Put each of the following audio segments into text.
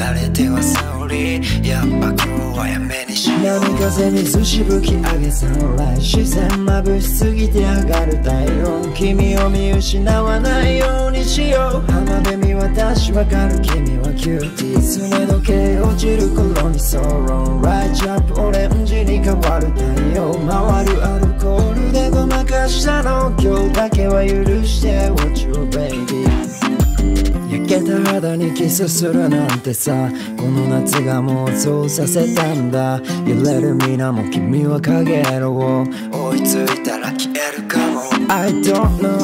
られてはサオリやっぱ今日はやめにしよう。波風水しぶき上げサンライ視線眩しすぎて上がる太陽君を見失わないようにしよう。浜辺見渡しわかる君はキューティー。爪時計落ちる頃にソロンライトアップオレンジに変わる太陽。回るアルコールでごまかしたの今日だけは許して。What you baby 焼けた肌にキスするなんてさこの夏がもうそうさせたんだ。揺れる皆も君は影色を追いついたら消えるかも。I don't know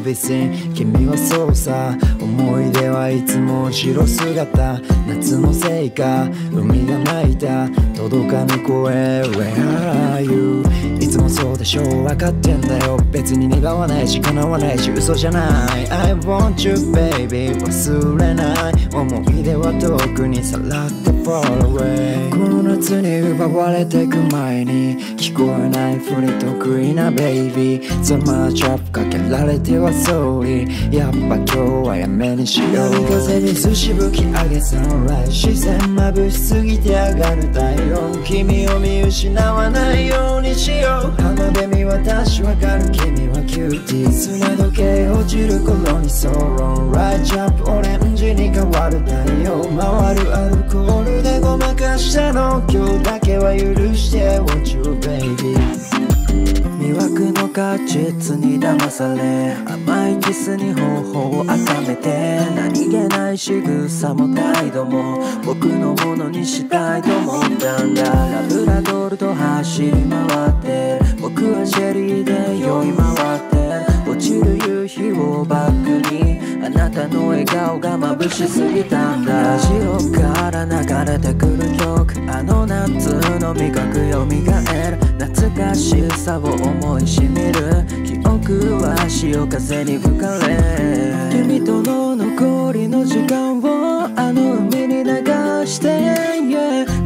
everything 君はそうさ。思い出はいつも後ろ姿。夏のせいか海が泣いた。届かぬ声 Where しょう。分かってんだよ。別に願わないし叶わないし嘘じゃない。I want you baby 忘れない。思い出は遠くにさらって far away この夏に奪われてく前に聞こえないふり得意な baby サマーチャップかけられては総理やっぱ今日はやめにしよう。波風水しぶき上げサンライズ視線眩しすぎて上がる太陽君を見失わないようにしよう。砂時計落ちる頃にソロンライトアップオレンジに変わる太陽回るアルコールでごまかしたの今日だけは許して Watch you baby. 魅惑の果実に騙され甘いキスに頬を赤めて何気ない仕草も態度も僕のものにしたいと思ったんだ。ラブラドールと走り回って僕はシェリーで酔い回って日をバックにあなたの笑顔が眩しすぎたんだ。ラジオから流れてくる曲あの夏の味覚よみがえる懐かしさを思いしみる。記憶は潮風に吹かれ。君との残りの時間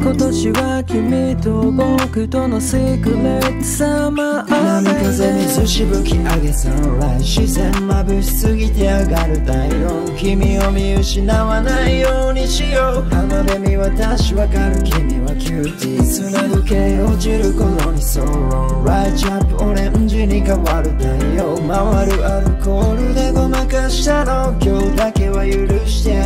今年は君と僕とのシークレットサマー波風水しぶき上げ sunrise 視線眩しすぎて上がる太陽君を見失わないようにしよう。浜辺見渡しわかる君は cutie 砂時計落ちる頃にソロンライトアップ。オレンジに変わる太陽回るアルコールでごまかしたの。今日だけは許して。